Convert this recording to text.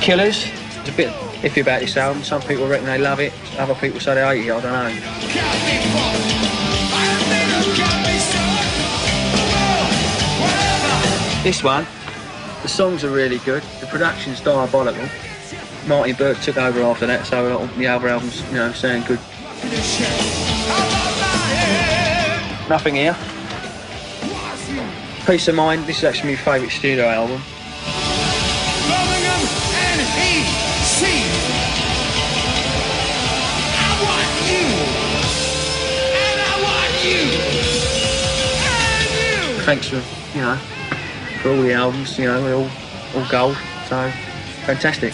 Killers, it's a bit iffy about this album. Some people reckon they love it, other people say they hate it, I don't know. This one, the songs are really good, the production's diabolical. Martin Birch took over after that, so the other albums, you know, sound good. Nothing here. Piece of Mind, this is actually my favourite studio album. Thanks for, you know, for all the albums, you know, all, all gold, so fantastic.